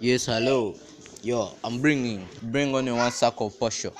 Yes, hello. Yo, I'm bringing, bring only one sack of posture.